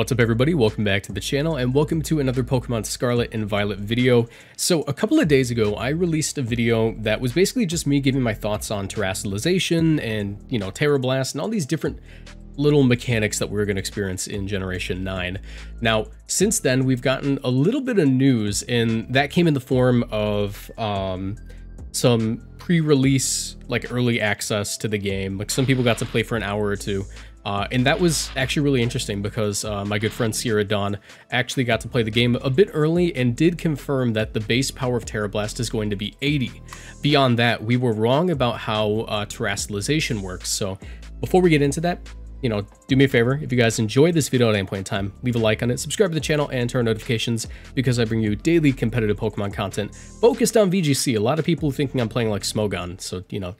What's up everybody, welcome back to the channel and welcome to another Pokemon Scarlet and Violet video. So a couple of days ago I released a video that was basically just me giving my thoughts on Terastallization and, you know, Tera Blast and all these different little mechanics that we are going to experience in Generation 9. Now, since then we've gotten a little bit of news and that came in the form of um, some pre-release, like early access to the game. Like some people got to play for an hour or two. Uh, and that was actually really interesting because uh, my good friend Sierra Dawn actually got to play the game a bit early and did confirm that the base power of Tera Blast is going to be 80. Beyond that, we were wrong about how uh, terastallization works. So before we get into that, you know, do me a favor, if you guys enjoyed this video at any point in time, leave a like on it, subscribe to the channel, and turn notifications because I bring you daily competitive Pokemon content focused on VGC. A lot of people thinking I'm playing like Smogon, so, you know,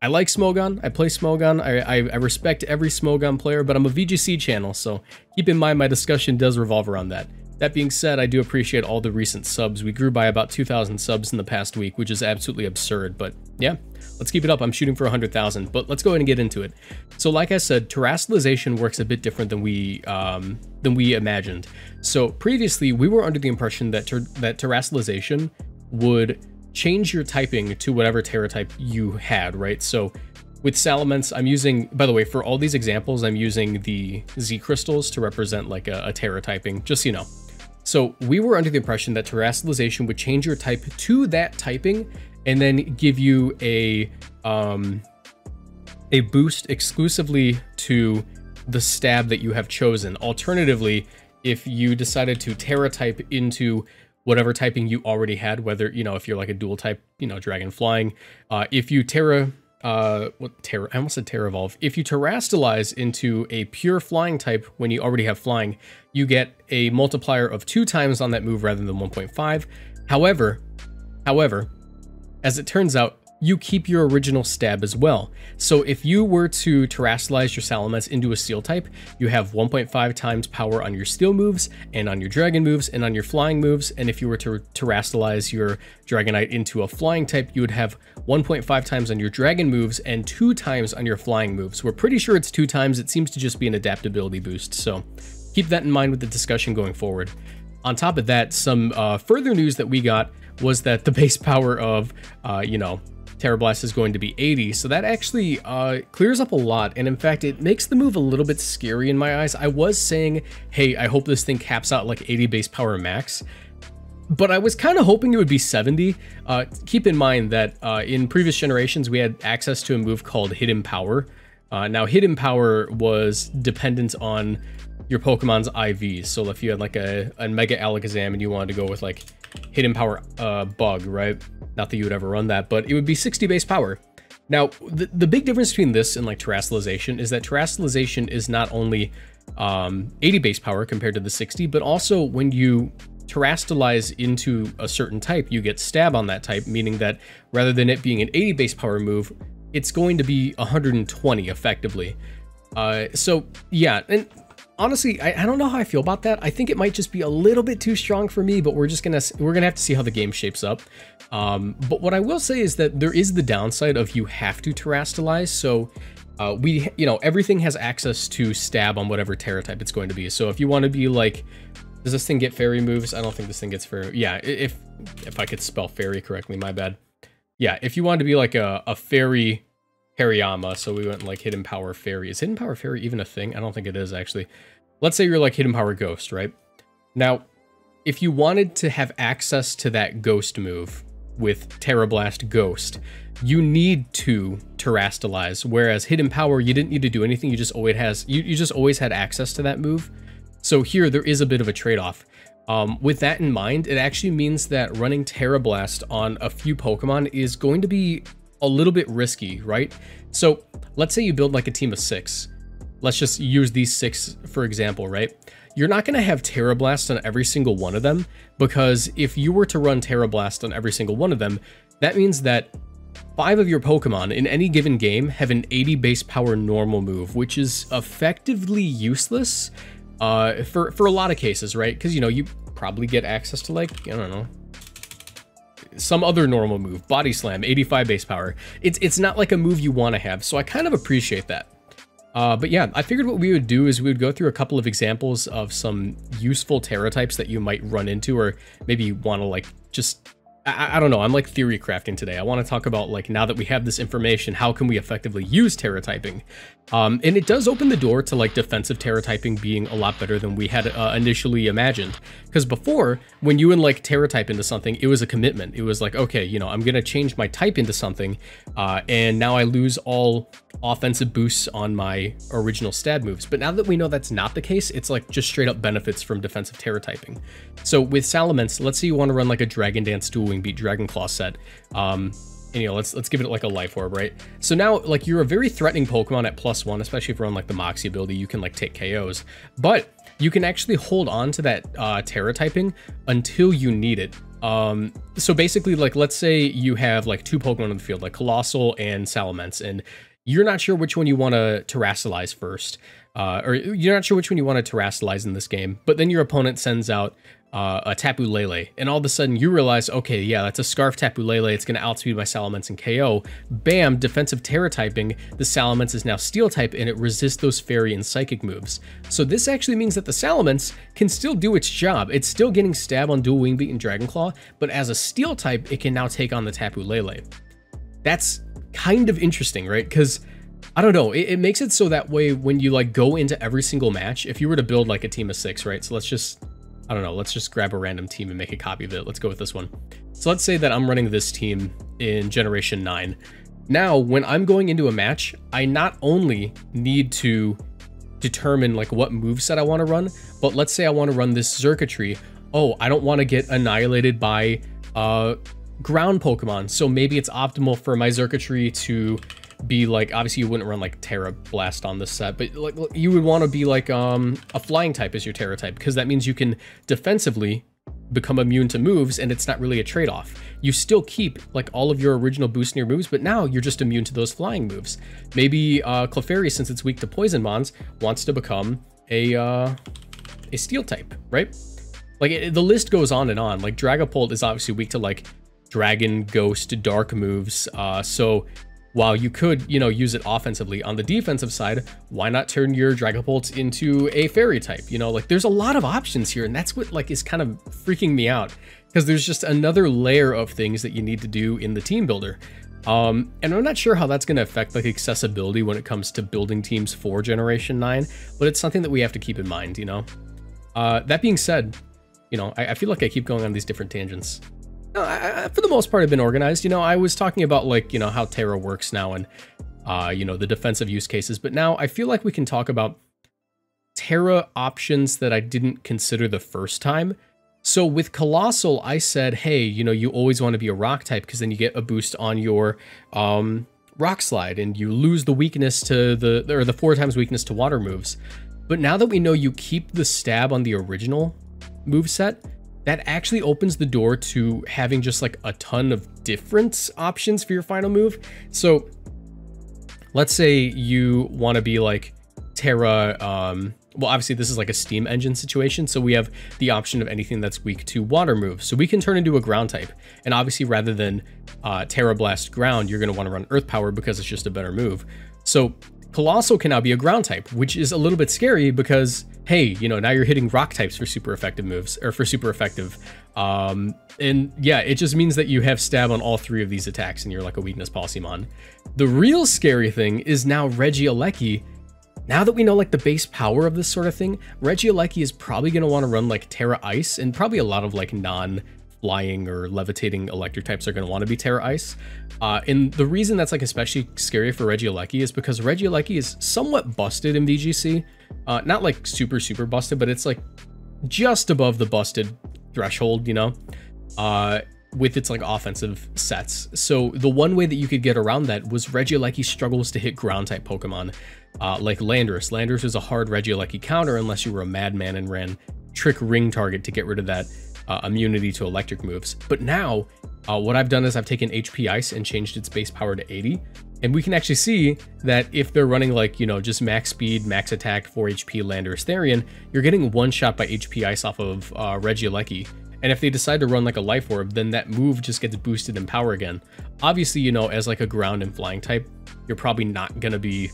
I like Smogon. I play Smogon. I, I, I, respect every Smogon player, but I'm a VGC channel, so keep in mind my discussion does revolve around that. That being said, I do appreciate all the recent subs. We grew by about 2,000 subs in the past week, which is absolutely absurd, but yeah, let's keep it up. I'm shooting for 100,000, but let's go ahead and get into it. So like I said, terastallization works a bit different than we um, than we imagined. So previously, we were under the impression that, ter that terastallization would change your typing to whatever Tera type you had, right? So with Salamence, I'm using, by the way, for all these examples, I'm using the Z crystals to represent like a, a Tera typing, just so you know. So we were under the impression that terastallization would change your type to that typing and then give you a um, a boost exclusively to the stab that you have chosen. Alternatively, if you decided to Tera type into whatever typing you already had, whether, you know, if you're like a dual type, you know, dragon flying, uh, if you Tera, uh, what Tera, I almost said Tera Evolve. If you Terastallize into a pure flying type when you already have flying, you get a multiplier of two times on that move rather than 1.5. However, however, as it turns out, you keep your original stab as well. So if you were to terastallize your Salamence into a steel type, you have 1.5 times power on your steel moves and on your dragon moves and on your flying moves. And if you were to terastallize your Dragonite into a flying type, you would have 1.5 times on your dragon moves and two times on your flying moves. We're pretty sure it's two times. It seems to just be an adaptability boost. So keep that in mind with the discussion going forward. On top of that, some uh, further news that we got was that the base power of, uh, you know, Tera Blast is going to be 80, so that actually uh, clears up a lot, and in fact, it makes the move a little bit scary in my eyes. I was saying, hey, I hope this thing caps out like 80 base power max, but I was kind of hoping it would be 70. Uh, keep in mind that uh, in previous generations, we had access to a move called Hidden Power. Uh, now, Hidden Power was dependent on your Pokemon's IVs, so if you had like a, a Mega Alakazam and you wanted to go with like Hidden Power uh, Bug, right? Not that you would ever run that, but it would be 60 base power. Now, the, the big difference between this and like terastallization is that terastallization is not only um, 80 base power compared to the 60, but also when you terastallize into a certain type, you get stab on that type, meaning that rather than it being an 80 base power move, it's going to be 120 effectively. Uh, so yeah, and honestly, I, I, don't know how I feel about that. I think it might just be a little bit too strong for me, but we're just gonna we're gonna have to see how the game shapes up. Um, but what I will say is that there is the downside of you have to terastallize. So uh, we, you know, everything has access to stab on whatever Tera type it's going to be. So if you want to be like, does this thing get fairy moves? I don't think this thing gets fairy. Yeah, if if I could spell fairy correctly, my bad. Yeah, if you want to be like a, a fairy Hariyama, so we went like Hidden Power Fairy. Is Hidden Power Fairy even a thing? I don't think it is, actually. Let's say you're like Hidden Power Ghost, right? Now, if you wanted to have access to that Ghost move with Tera Blast Ghost, you need to Terastallize, whereas Hidden Power, you didn't need to do anything, you just always has you, you just always had access to that move. So here, there is a bit of a trade-off. Um, with that in mind, it actually means that running Tera Blast on a few Pokemon is going to be a little bit risky, right? So let's say you build like a team of six. Let's just use these six for example, right? You're not going to have Tera Blast on every single one of them because if you were to run Tera Blast on every single one of them, that means that five of your Pokemon in any given game have an 80 base power normal move, which is effectively useless uh, for, for a lot of cases, right? Because, you know, you probably get access to like, I don't know, some other normal move, Body Slam, 85 base power. It's, it's not like a move you want to have, so I kind of appreciate that. Uh, but yeah, I figured what we would do is we would go through a couple of examples of some useful Tera types that you might run into or maybe want to like just I, I, don't know. I'm like theory crafting today. I want to talk about like now that we have this information, how can we effectively use Tera typing? Um, and it does open the door to like defensive Tera typing being a lot better than we had uh, initially imagined. Because before, when you would like Tera type into something, it was a commitment. It was like, okay, you know, I'm gonna change my type into something, uh, and now I lose all offensive boosts on my original stab moves. But now that we know that's not the case, it's like just straight up benefits from defensive Tera typing. So with Salamence, let's say you want to run like a Dragon Dance Dual Wing Beat Dragon Claw set. Um, and, you know, let's let's give it like a life orb, right? So now, like, you're a very threatening Pokemon at plus one, especially if you're on like the Moxie ability, you can like take KOs. But you can actually hold on to that uh, Tera typing until you need it. Um, so basically, like, let's say you have like two Pokemon on the field, like Coalossal and Salamence, and you're not sure which one you want to terastallize first, uh, or you're not sure which one you want to terastallize in this game, but then your opponent sends out uh, a Tapu Lele, and all of a sudden you realize, okay, yeah, that's a Scarf Tapu Lele, it's going to outspeed my Salamence and KO. Bam, defensive Tera typing, the Salamence is now Steel type and it resists those Fairy and Psychic moves. So this actually means that the Salamence can still do its job. It's still getting Stab on Dual Wingbeat and Dragon Claw, but as a Steel type, it can now take on the Tapu Lele. That's kind of interesting, right? Because I don't know, it, it, makes it so that way when you like go into every single match, if you were to build like a team of six, right? So let's just I don't know, let's just grab a random team and make a copy of it. Let's go with this one. So let's say that I'm running this team in Generation 9. Now, when I'm going into a match, I not only need to determine like what move set I want to run, but let's say I want to run this Xurkitree. Oh, I don't want to get annihilated by uh, ground Pokemon, so maybe it's optimal for my Xurkitree to be like obviously you wouldn't run like Tera Blast on this set, but like you would want to be like um a flying type as your Tera type because that means you can defensively become immune to moves and it's not really a trade-off. You still keep like all of your original boost your moves, but now you're just immune to those flying moves. Maybe uh Clefairy, since it's weak to poison mons, wants to become a uh a steel type, right? Like it, the list goes on and on. Like Dragapult is obviously weak to like dragon, ghost, dark moves. Uh, so while you could, you know, use it offensively on the defensive side, why not turn your Dragapult into a fairy type? You know, like there's a lot of options here and that's what like is kind of freaking me out because there's just another layer of things that you need to do in the team builder. Um, and I'm not sure how that's going to affect like accessibility when it comes to building teams for Generation 9, but it's something that we have to keep in mind, you know? Uh, that being said, you know, I, I feel like I keep going on these different tangents. I, for the most part, I've been organized. You know, I was talking about like, you know, how Tera works now and, uh, you know, the defensive use cases, but now I feel like we can talk about Tera options that I didn't consider the first time. So with Coalossal, I said, hey, you know, you always want to be a rock type because then you get a boost on your um, rock slide and you lose the weakness to the, or the four times weakness to water moves. But now that we know you keep the stab on the original move set, that actually opens the door to having just like a ton of different options for your final move. So let's say you want to be like Tera, um, well, obviously this is like a steam engine situation. So we have the option of anything that's weak to water moves. So we can turn into a ground type. And obviously rather than uh, Tera Blast ground, you're going to want to run earth power because it's just a better move. So Coalossal can now be a ground type, which is a little bit scary because, hey, you know, now you're hitting rock types for super effective moves, or for super effective. Um, and yeah, it just means that you have stab on all three of these attacks and you're like a weakness Palsimon. The real scary thing is now Regieleki. Now that we know like the base power of this sort of thing, Regieleki is probably going to want to run like Tera Ice and probably a lot of like non flying or levitating electric types are going to want to be Tera Ice. Uh, and the reason that's like especially scary for Regieleki is because Regieleki is somewhat busted in VGC. Uh, not like super, super busted, but it's like just above the busted threshold, you know, uh, with its like offensive sets. So the one way that you could get around that was Regieleki struggles to hit ground type Pokemon, uh, like Landorus. Landorus is a hard Regieleki counter unless you were a madman and ran Trick Ring Target to get rid of that uh, immunity to electric moves. But now, uh, what I've done is I've taken HP Ice and changed its base power to 80. And we can actually see that if they're running like, you know, just max speed, max attack, 4 HP Landorus Therian, you're getting one shot by HP Ice off of uh, Regieleki. And if they decide to run like a Life Orb, then that move just gets boosted in power again. Obviously, you know, as like a ground and flying type, you're probably not going to be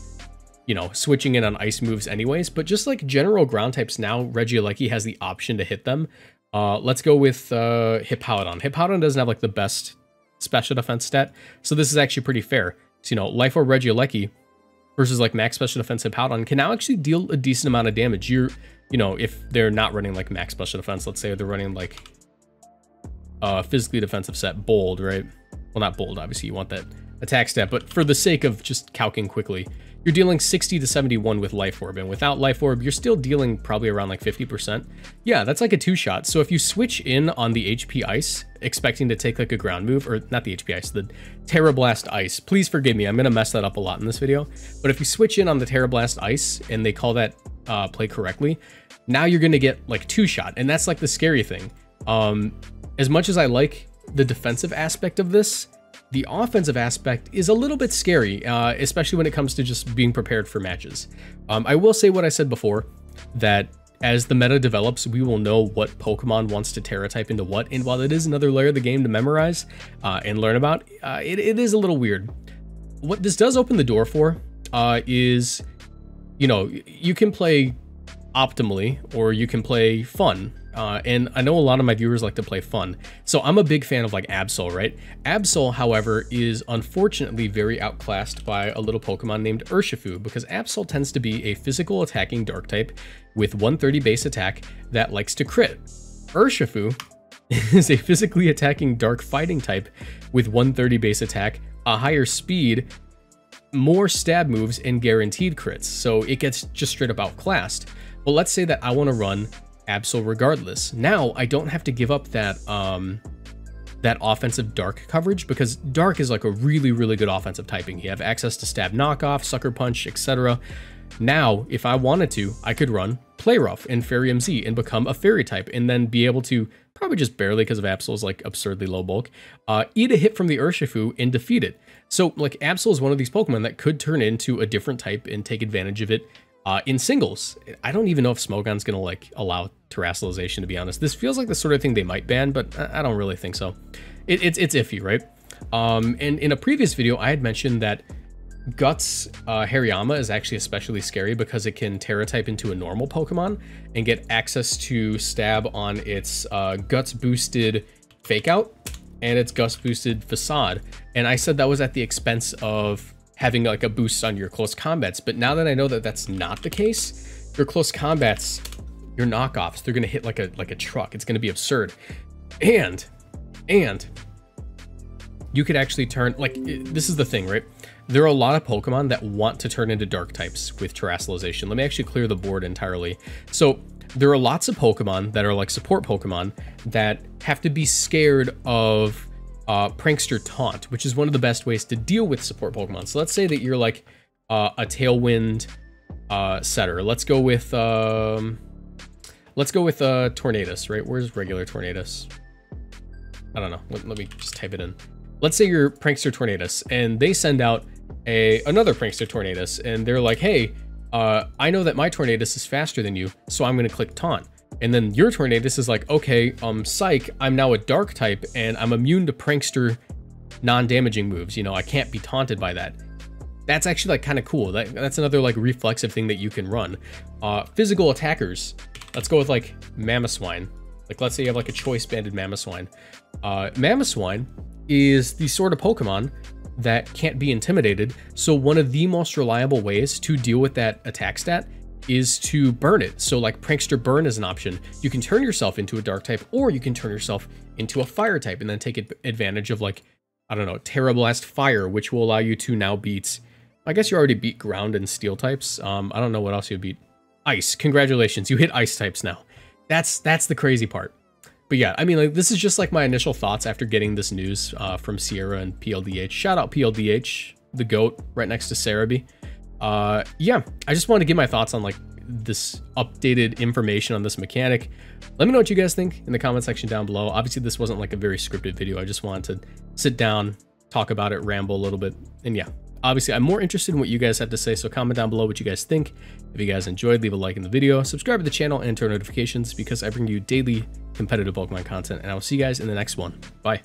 you know, switching in on ice moves anyways, but just like general ground types now, Regieleki has the option to hit them. Uh, let's go with uh, Hippowdon. Hippowdon doesn't have like the best special defense stat, so this is actually pretty fair. So, you know, Life Orb Regieleki versus like max special defense Hippowdon can now actually deal a decent amount of damage. You're, you know, if they're not running like max special defense, let's say they're running like uh, physically defensive set, bold, right? Well, not bold, obviously you want that attack stat, but for the sake of just calcing quickly, you're dealing 60 to 71 with Life Orb, and without Life Orb, you're still dealing probably around like 50%. Yeah, that's like a two-shot, so if you switch in on the HP Ice, expecting to take like a ground move, or not the HP Ice, the Tera Blast Ice, please forgive me, I'm gonna mess that up a lot in this video, but if you switch in on the Tera Blast Ice, and they call that uh, play correctly, now you're gonna get like two-shot, and that's like the scary thing. Um, as much as I like the defensive aspect of this, the offensive aspect is a little bit scary, uh, especially when it comes to just being prepared for matches. Um, I will say what I said before, that as the meta develops, we will know what Pokemon wants to Tera type into what, and while it is another layer of the game to memorize uh, and learn about, uh, it, it is a little weird. What this does open the door for uh, is, you know, you can play optimally or you can play fun uh, and I know a lot of my viewers like to play fun. So I'm a big fan of like Absol, right? Absol, however, is unfortunately very outclassed by a little Pokemon named Urshifu because Absol tends to be a physical attacking dark type with 130 base attack that likes to crit. Urshifu is a physically attacking dark fighting type with 130 base attack, a higher speed, more stab moves, and guaranteed crits. So it gets just straight up outclassed. But let's say that I want to run Absol regardless. Now I don't have to give up that um, that offensive dark coverage because dark is like a really, really good offensive typing. You have access to stab knockoff, sucker punch, etc. Now, if I wanted to, I could run Play Rough in Fairium Z and become a fairy type and then be able to, probably just barely because of Absol's like absurdly low bulk, uh, eat a hit from the Urshifu and defeat it. So like Absol is one of these Pokemon that could turn into a different type and take advantage of it uh, in singles, I don't even know if Smogon's going to like allow terastallization, to be honest. This feels like the sort of thing they might ban, but I don't really think so. It, it's, it's iffy, right? Um, and in a previous video, I had mentioned that Guts uh, Hariyama is actually especially scary because it can Tera type into a normal Pokemon and get access to stab on its uh, Guts boosted Fake Out and its Guts boosted Facade. And I said that was at the expense of having like a boost on your close combats. But now that I know that that's not the case, your close combats, your knockoffs, they're gonna hit like a like a truck. It's gonna be absurd. And and you could actually turn like this is the thing, right? There are a lot of Pokemon that want to turn into dark types with terastallization. Let me actually clear the board entirely. So there are lots of Pokemon that are like support Pokemon that have to be scared of uh, Prankster Taunt, which is one of the best ways to deal with support Pokemon. So let's say that you're like uh, a Tailwind uh, setter. Let's go with um, let's go with uh, Tornadus, right? Where's regular Tornadus? I don't know. Let, let me just type it in. Let's say you're Prankster Tornadus, and they send out a another Prankster Tornadus, and they're like, "Hey, uh, I know that my Tornadus is faster than you, so I'm going to click Taunt." And then your Tornadus is like, okay, um, psych, I'm now a dark type and I'm immune to prankster non-damaging moves. You know, I can't be taunted by that. That's actually like kind of cool. That, that's another like reflexive thing that you can run. Uh, physical attackers. Let's go with like Mamoswine. Like let's say you have like a choice banded Mamoswine. Uh, Mamoswine is the sort of Pokemon that can't be intimidated. So one of the most reliable ways to deal with that attack stat is to burn it. So like Prankster Burn is an option. You can turn yourself into a dark type or you can turn yourself into a fire type and then take advantage of like, I don't know, Tera Blast Fire, which will allow you to now beat, I guess you already beat ground and steel types. Um, I don't know what else you beat. Ice, congratulations, you hit ice types now. That's, that's the crazy part. But yeah, I mean, like this is just like my initial thoughts after getting this news uh, from Sierra and PLDH. Shout out PLDH, the GOAT, right next to Serebii uh, yeah, I just want to give my thoughts on like this updated information on this mechanic. Let me know what you guys think in the comment section down below. Obviously, this wasn't like a very scripted video. I just wanted to sit down, talk about it, ramble a little bit. And yeah, obviously, I'm more interested in what you guys have to say. So comment down below what you guys think. If you guys enjoyed, leave a like in the video, subscribe to the channel, and turn notifications because I bring you daily competitive Pokemon content. And I will see you guys in the next one. Bye.